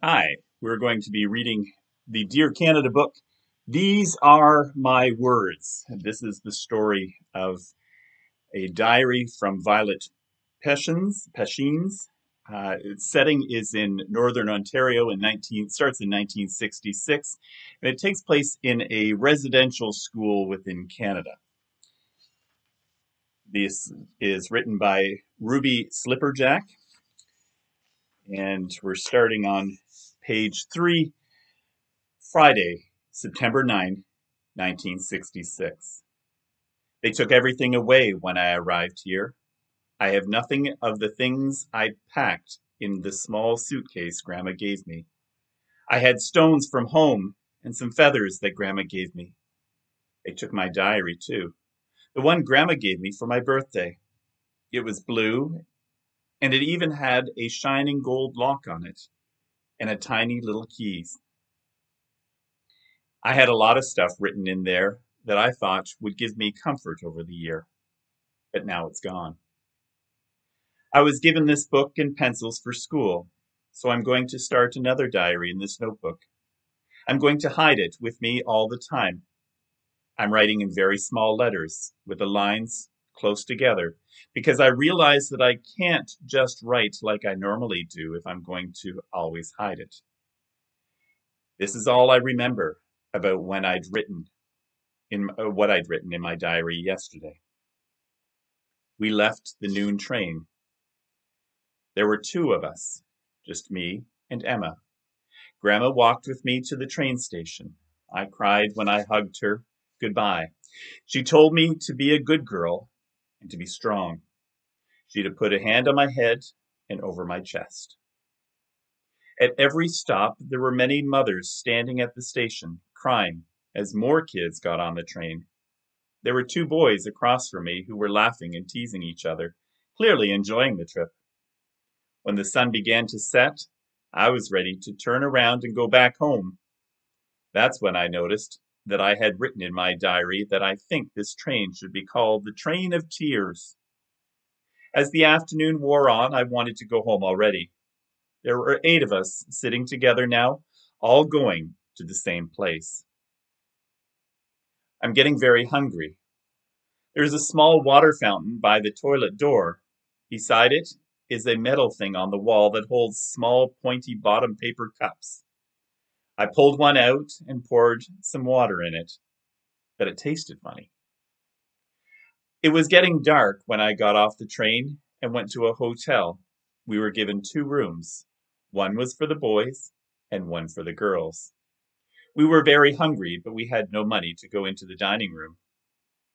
Hi, we're going to be reading the Dear Canada book. These are my words. This is the story of a diary from Violet Pesheens. Uh, its setting is in northern Ontario in 19 starts in 1966, and it takes place in a residential school within Canada. This is written by Ruby Slipperjack, and we're starting on page three, Friday, September 9, 1966. They took everything away when I arrived here. I have nothing of the things I packed in the small suitcase Grandma gave me. I had stones from home and some feathers that Grandma gave me. They took my diary, too. The one Grandma gave me for my birthday. It was blue, and it even had a shining gold lock on it and a tiny little keys. I had a lot of stuff written in there that I thought would give me comfort over the year, but now it's gone. I was given this book and pencils for school, so I'm going to start another diary in this notebook. I'm going to hide it with me all the time. I'm writing in very small letters with the lines close together because I realize that I can't just write like I normally do if I'm going to always hide it. This is all I remember about when I'd written in uh, what I'd written in my diary yesterday. We left the noon train. There were two of us, just me and Emma. Grandma walked with me to the train station. I cried when I hugged her goodbye. She told me to be a good girl and to be strong. She'd have put a hand on my head and over my chest. At every stop, there were many mothers standing at the station, crying, as more kids got on the train. There were two boys across from me who were laughing and teasing each other, clearly enjoying the trip. When the sun began to set, I was ready to turn around and go back home. That's when I noticed that I had written in my diary that I think this train should be called the Train of Tears. As the afternoon wore on, I wanted to go home already. There were eight of us sitting together now, all going to the same place. I'm getting very hungry. There is a small water fountain by the toilet door. Beside it is a metal thing on the wall that holds small pointy bottom paper cups. I pulled one out and poured some water in it, but it tasted funny. It was getting dark when I got off the train and went to a hotel. We were given two rooms. One was for the boys and one for the girls. We were very hungry, but we had no money to go into the dining room.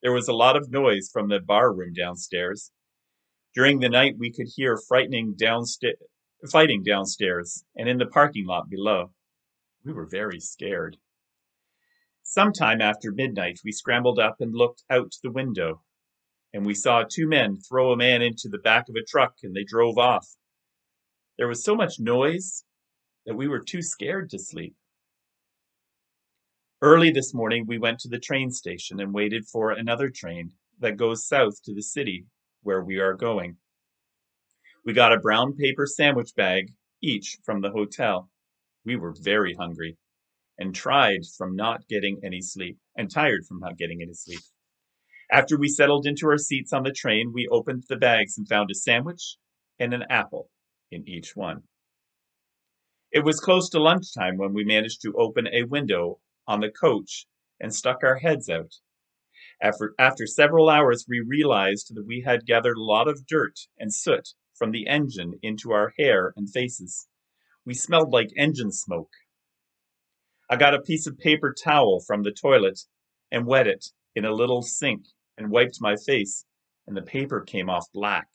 There was a lot of noise from the bar room downstairs. During the night, we could hear frightening downsta- fighting downstairs and in the parking lot below. We were very scared. Sometime after midnight, we scrambled up and looked out the window, and we saw two men throw a man into the back of a truck and they drove off. There was so much noise that we were too scared to sleep. Early this morning, we went to the train station and waited for another train that goes south to the city where we are going. We got a brown paper sandwich bag each from the hotel. We were very hungry and tried from not getting any sleep and tired from not getting any sleep. After we settled into our seats on the train, we opened the bags and found a sandwich and an apple in each one. It was close to lunchtime when we managed to open a window on the coach and stuck our heads out. After, after several hours, we realized that we had gathered a lot of dirt and soot from the engine into our hair and faces. We smelled like engine smoke. I got a piece of paper towel from the toilet and wet it in a little sink and wiped my face, and the paper came off black.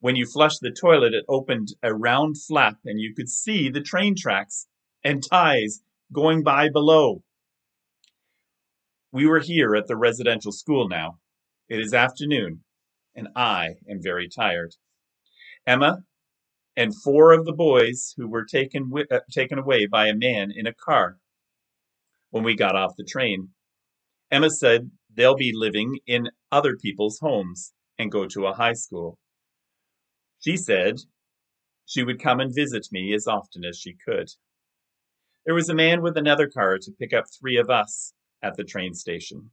When you flushed the toilet, it opened a round flap and you could see the train tracks and ties going by below. We were here at the residential school now. It is afternoon, and I am very tired. Emma and four of the boys who were taken, uh, taken away by a man in a car when we got off the train. Emma said they'll be living in other people's homes and go to a high school. She said She would come and visit me as often as she could. There was a man with another car to pick up three of us at the train station.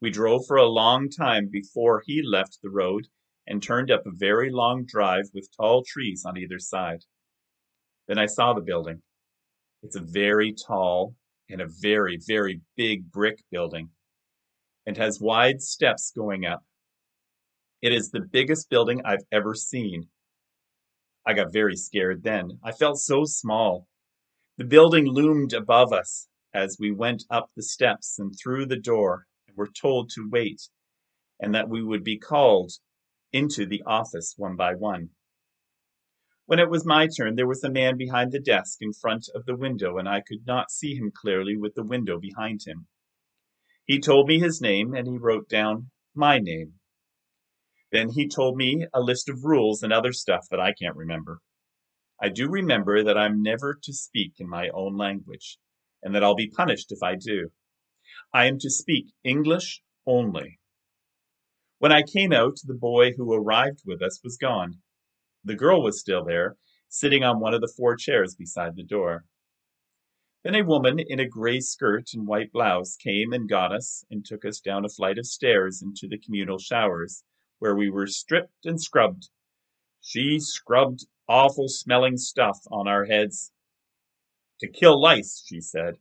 We drove for a long time before he left the road and turned up a very long drive with tall trees on either side. Then I saw the building. It's a very tall and a very, very big brick building and has wide steps going up. It is the biggest building I've ever seen. I got very scared then. I felt so small. The building loomed above us as we went up the steps and through the door and were told to wait and that we would be called into the office one by one. When it was my turn, there was a man behind the desk in front of the window, and I could not see him clearly with the window behind him. He told me his name, and he wrote down my name. Then he told me a list of rules and other stuff that I can't remember. I do remember that I'm never to speak in my own language, and that I'll be punished if I do. I am to speak English only. When I came out, the boy who arrived with us was gone. The girl was still there, sitting on one of the four chairs beside the door. Then a woman in a gray skirt and white blouse came and got us and took us down a flight of stairs into the communal showers, where we were stripped and scrubbed. She scrubbed awful smelling stuff on our heads. To kill lice, she said.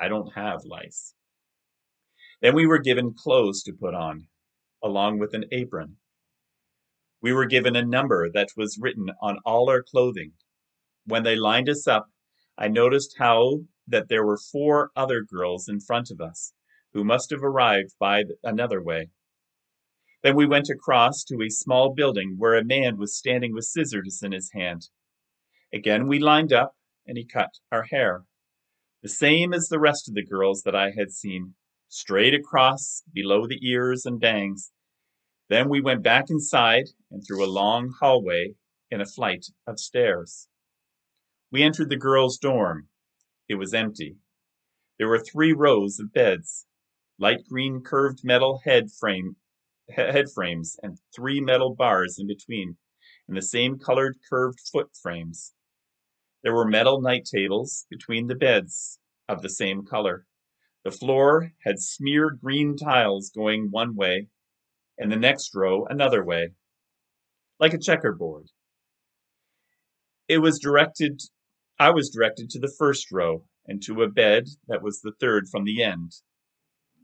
I don't have lice. Then we were given clothes to put on, along with an apron. We were given a number that was written on all our clothing. When they lined us up, I noticed how that there were four other girls in front of us, who must have arrived by another way. Then we went across to a small building where a man was standing with scissors in his hand. Again we lined up, and he cut our hair, the same as the rest of the girls that I had seen, straight across below the ears and bangs, then we went back inside and through a long hallway and a flight of stairs. We entered the girls' dorm. It was empty. There were three rows of beds, light green curved metal head frame head frames and three metal bars in between, and the same colored curved foot frames. There were metal night tables between the beds of the same color. The floor had smeared green tiles going one way and the next row another way, like a checkerboard. It was directed, I was directed to the first row and to a bed that was the third from the end.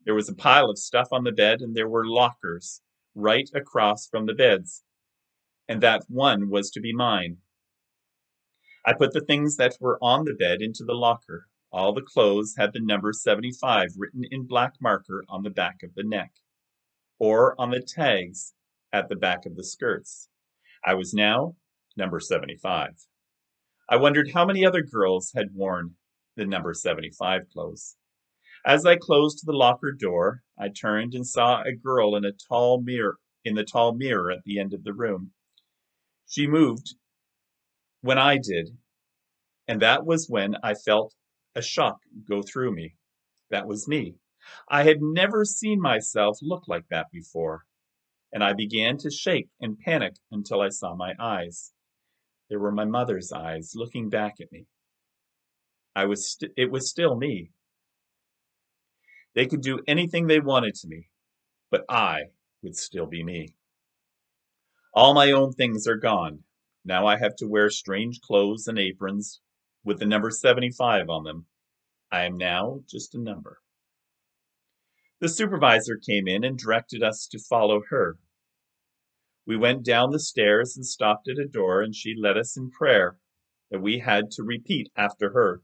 There was a pile of stuff on the bed, and there were lockers right across from the beds, and that one was to be mine. I put the things that were on the bed into the locker. All the clothes had the number 75 written in black marker on the back of the neck or on the tags at the back of the skirts. I was now number 75. I wondered how many other girls had worn the number 75 clothes. As I closed the locker door, I turned and saw a girl in a tall mirror in the tall mirror at the end of the room. She moved when I did, and that was when I felt a shock go through me. That was me. I had never seen myself look like that before, and I began to shake and panic until I saw my eyes. They were my mother's eyes looking back at me. I was st- it was still me. They could do anything they wanted to me, but I would still be me. All my own things are gone. Now I have to wear strange clothes and aprons with the number 75 on them. I am now just a number. The supervisor came in and directed us to follow her. We went down the stairs and stopped at a door, and she led us in prayer that we had to repeat after her.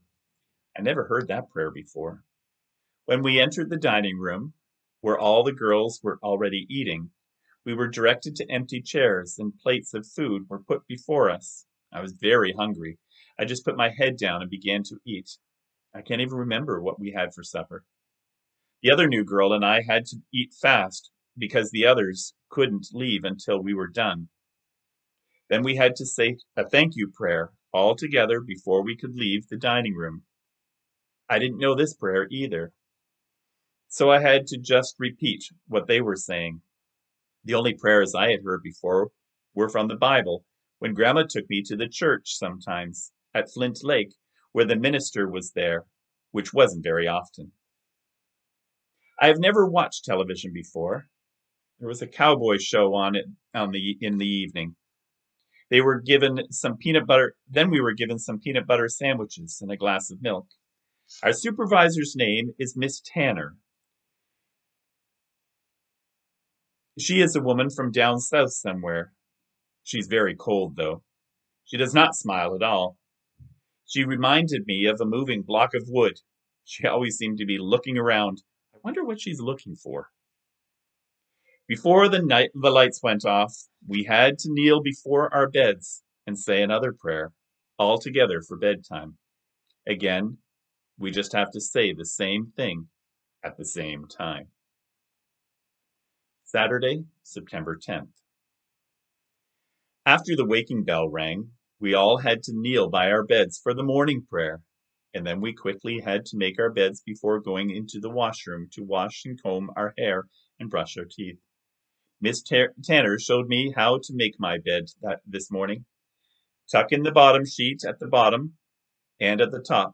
I never heard that prayer before. When we entered the dining room, where all the girls were already eating, we were directed to empty chairs, and plates of food were put before us. I was very hungry. I just put my head down and began to eat. I can't even remember what we had for supper. The other new girl and I had to eat fast because the others couldn't leave until we were done. Then we had to say a thank you prayer all together before we could leave the dining room. I didn't know this prayer either. So I had to just repeat what they were saying. The only prayers I had heard before were from the Bible, when Grandma took me to the church sometimes at Flint Lake, where the minister was there, which wasn't very often. I have never watched television before. There was a cowboy show on it on the in the evening. They were given some peanut butter, then we were given some peanut butter sandwiches and a glass of milk. Our supervisor's name is Miss Tanner. She is a woman from down south somewhere. She's very cold, though. She does not smile at all. She reminded me of a moving block of wood. She always seemed to be looking around. Wonder what she's looking for. Before the night the lights went off, we had to kneel before our beds and say another prayer, all together for bedtime. Again, we just have to say the same thing at the same time. Saturday, September 10th. After the waking bell rang, we all had to kneel by our beds for the morning prayer, and then we quickly had to make our beds before going into the washroom to wash and comb our hair and brush our teeth. Miss Tanner showed me how to make my bed that this morning. Tuck in the bottom sheet at the bottom and at the top.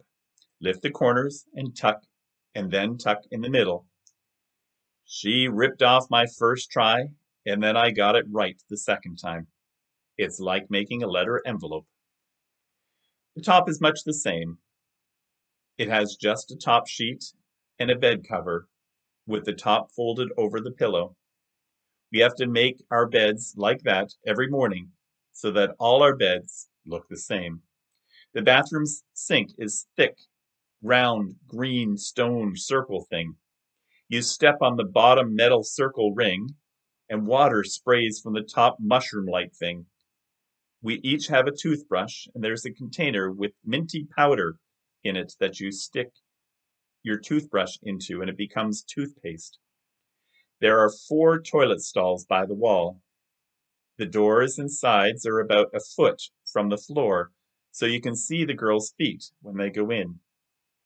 Lift the corners and tuck, and then tuck in the middle. She ripped off my first try, and then I got it right the second time. It's like making a letter envelope. The top is much the same. It has just a top sheet and a bed cover with the top folded over the pillow. We have to make our beds like that every morning so that all our beds look the same. The bathroom sink is thick, round, green stone circle thing. You step on the bottom metal circle ring, and water sprays from the top mushroom like thing. We each have a toothbrush, and there's a container with minty powder in it that you stick your toothbrush into, and it becomes toothpaste. There are four toilet stalls by the wall. The doors and sides are about a foot from the floor, so you can see the girls' feet when they go in.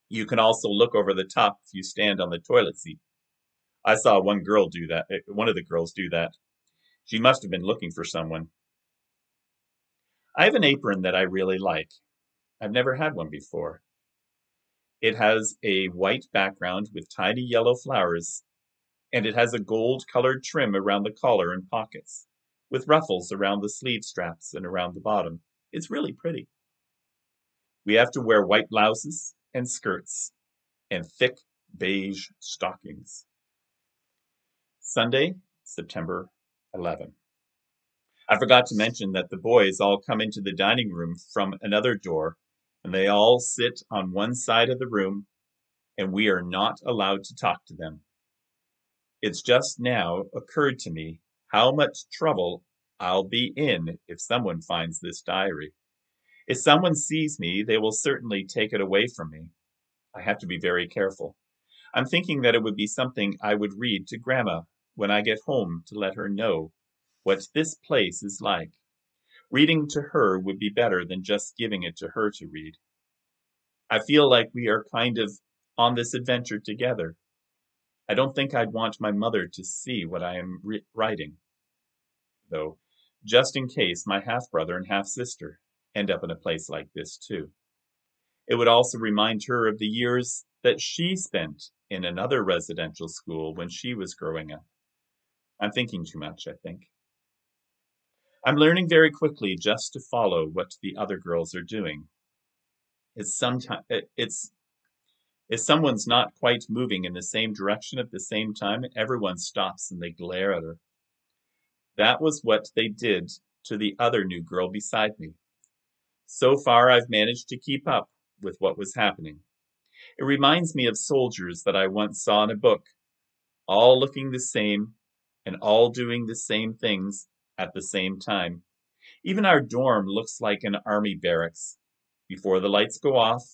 You can also look over the top if you stand on the toilet seat. I saw one girl do that, eh, one of the girls do that. She must have been looking for someone. I have an apron that I really like. I've never had one before. It has a white background with tiny yellow flowers and it has a gold-colored trim around the collar and pockets, with ruffles around the sleeve straps and around the bottom. It's really pretty. We have to wear white blouses and skirts and thick beige stockings. Sunday, September 11. I forgot to mention that the boys all come into the dining room from another door, and they all sit on one side of the room, and we are not allowed to talk to them. It's just now occurred to me how much trouble I'll be in if someone finds this diary. If someone sees me, they will certainly take it away from me. I have to be very careful. I'm thinking that it would be something I would read to Grandma when I get home to let her know what this place is like. Reading to her would be better than just giving it to her to read. I feel like we are kind of on this adventure together. I don't think I'd want my mother to see what I am writing, though, just in case my half brother and half sister end up in a place like this too. It would also remind her of the years that she spent in another residential school when she was growing up. I'm thinking too much, I think. I'm learning very quickly just to follow what the other girls are doing. It's sometimes it's if someone's not quite moving in the same direction at the same time, everyone stops and they glare at her. That was what they did to the other new girl beside me. So far, I've managed to keep up with what was happening. It reminds me of soldiers that I once saw in a book, all looking the same and all doing the same things at the same time. Even our dorm looks like an army barracks. Before the lights go off,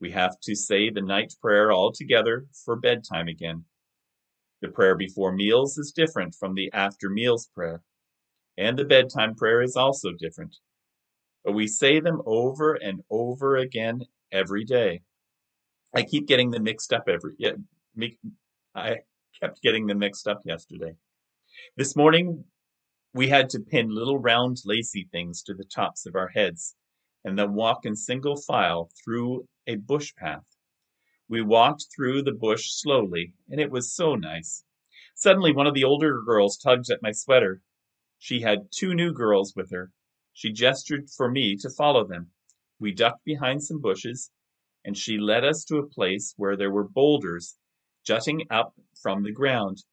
we have to say the night prayer all together for bedtime again. The prayer before meals is different from the after meals prayer, and the bedtime prayer is also different. But we say them over and over again every day. I keep getting them mixed up every yeah, I kept getting them mixed up yesterday. This morning We had to pin little round lacy things to the tops of our heads and then walk in single file through a bush path. We walked through the bush slowly, and it was so nice. Suddenly, one of the older girls tugged at my sweater. She had two new girls with her. She gestured for me to follow them. We ducked behind some bushes, and she led us to a place where there were boulders jutting up from the ground.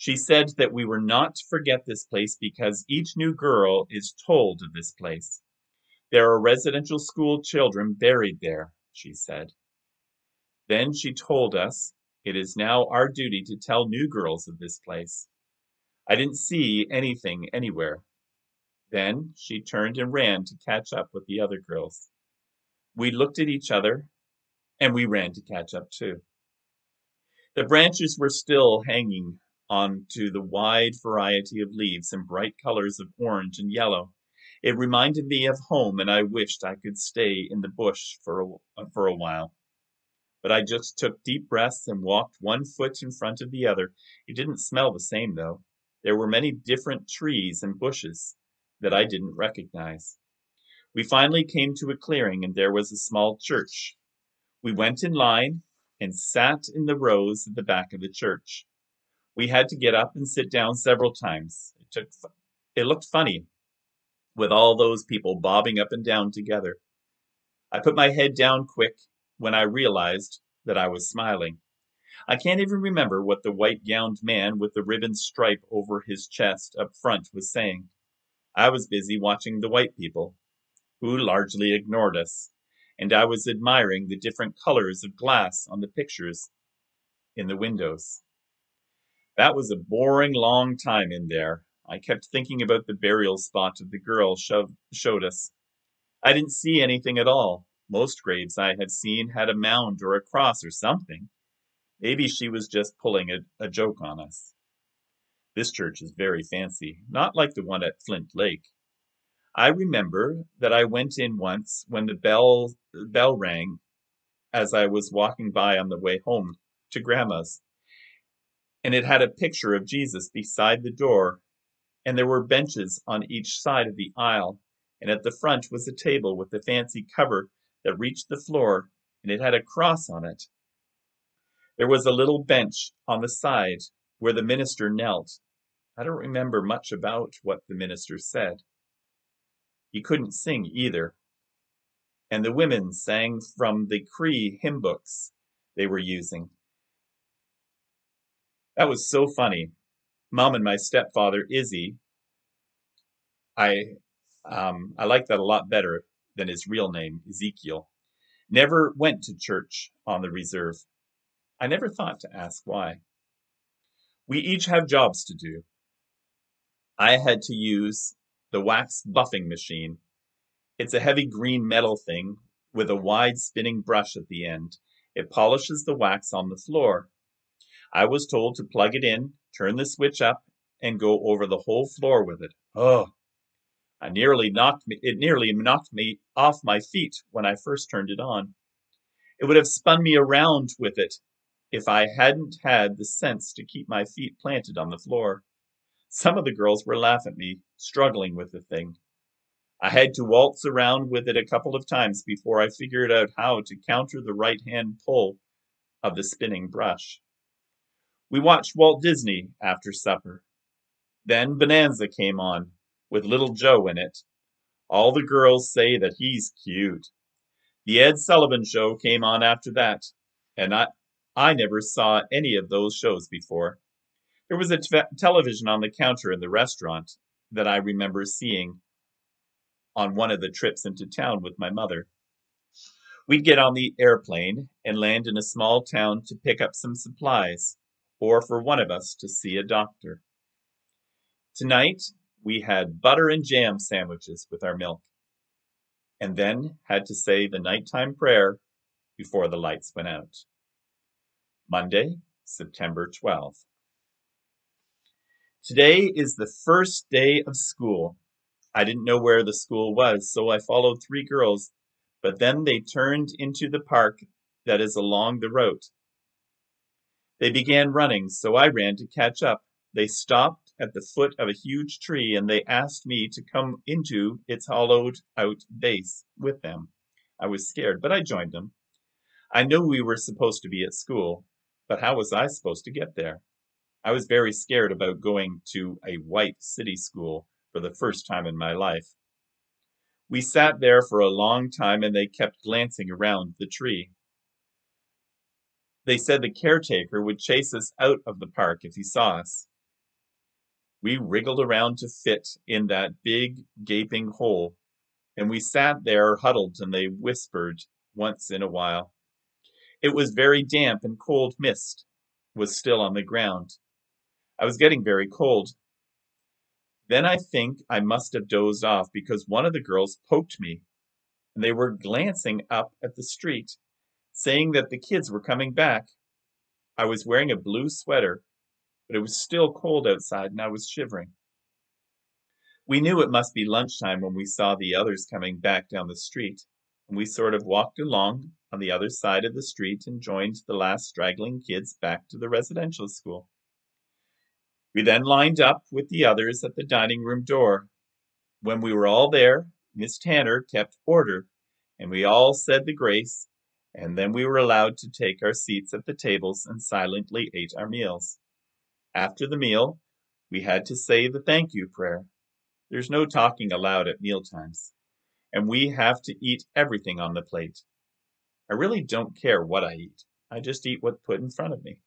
She said that we were not to forget this place because each new girl is told of this place. There are residential school children buried there, she said. Then she told us it is now our duty to tell new girls of this place. I didn't see anything anywhere. Then she turned and ran to catch up with the other girls. We looked at each other and we ran to catch up too. The branches were still hanging on to the wide variety of leaves and bright colors of orange and yellow. It reminded me of home, and I wished I could stay in the bush for a, for a while. But I just took deep breaths and walked one foot in front of the other. It didn't smell the same, though. There were many different trees and bushes that I didn't recognize. We finally came to a clearing, and there was a small church. We went in line and sat in the rows at the back of the church. We had to get up and sit down several times. It took it looked funny with all those people bobbing up and down together. I put my head down quick when I realized that I was smiling. I can't even remember what the white gowned man with the ribbon stripe over his chest up front was saying. I was busy watching the white people, who largely ignored us, and I was admiring the different colors of glass on the pictures in the windows. That was a boring long time in there. I kept thinking about the burial spot of the girl showed us. I didn't see anything at all. Most graves I had seen had a mound or a cross or something. Maybe she was just pulling a, a joke on us. This church is very fancy, not like the one at Flint Lake. I remember that I went in once when the bell bell rang as I was walking by on the way home to Grandma's and it had a picture of Jesus beside the door, and there were benches on each side of the aisle, and at the front was a table with a fancy cover that reached the floor, and it had a cross on it. There was a little bench on the side where the minister knelt. I don't remember much about what the minister said. He couldn't sing either. And the women sang from the Cree hymn books they were using. That was so funny. Mom and my stepfather, Izzy, I, um, I like that a lot better than his real name, Ezekiel, never went to church on the reserve. I never thought to ask why. We each have jobs to do. I had to use the wax buffing machine. It's a heavy green metal thing with a wide spinning brush at the end. It polishes the wax on the floor. I was told to plug it in, turn the switch up, and go over the whole floor with it. Oh, I nearly knocked me, it nearly knocked me off my feet when I first turned it on. It would have spun me around with it if I hadn't had the sense to keep my feet planted on the floor. Some of the girls were laughing at me, struggling with the thing. I had to waltz around with it a couple of times before I figured out how to counter the right hand pull of the spinning brush. We watched Walt Disney after supper. Then Bonanza came on, with Little Joe in it. All the girls say that he's cute. The Ed Sullivan Show came on after that, and I, I never saw any of those shows before. There was a te- television on the counter in the restaurant that I remember seeing on one of the trips into town with my mother. We'd get on the airplane and land in a small town to pick up some supplies or for one of us to see a doctor. Tonight, we had butter and jam sandwiches with our milk, and then had to say the nighttime prayer before the lights went out. Monday, September 12th. Today is the first day of school. I didn't know where the school was, so I followed three girls, but then they turned into the park that is along the road. They began running, so I ran to catch up. They stopped at the foot of a huge tree and they asked me to come into its hollowed out base with them. I was scared, but I joined them. I knew we were supposed to be at school, but how was I supposed to get there? I was very scared about going to a white city school for the first time in my life. We sat there for a long time and they kept glancing around the tree. They said the caretaker would chase us out of the park if he saw us. We wriggled around to fit in that big gaping hole, and we sat there huddled and they whispered once in a while. It was very damp and cold mist was still on the ground. I was getting very cold. Then I think I must have dozed off because one of the girls poked me, and they were glancing up at the street, saying that the kids were coming back. I was wearing a blue sweater, but it was still cold outside and I was shivering. We knew it must be lunchtime when we saw the others coming back down the street, and we sort of walked along on the other side of the street and joined the last straggling kids back to the residential school. We then lined up with the others at the dining room door. When we were all there, Miss Tanner kept order, and we all said the grace, and then we were allowed to take our seats at the tables and silently ate our meals. After the meal, we had to say the thank you prayer. There's no talking aloud at meal times, and we have to eat everything on the plate. I really don't care what I eat. I just eat what's put in front of me.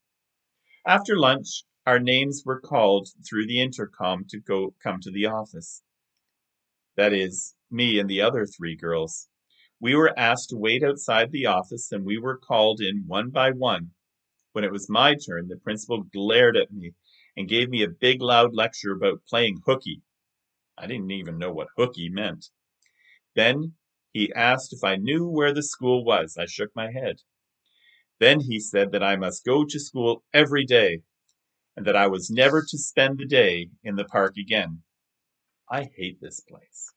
After lunch, our names were called through the intercom to go come to the office. That is, me and the other three girls. We were asked to wait outside the office and we were called in one by one. When it was my turn, the principal glared at me and gave me a big loud lecture about playing hooky. I didn't even know what hooky meant. Then he asked if I knew where the school was. I shook my head. Then he said that I must go to school every day and that I was never to spend the day in the park again. I hate this place.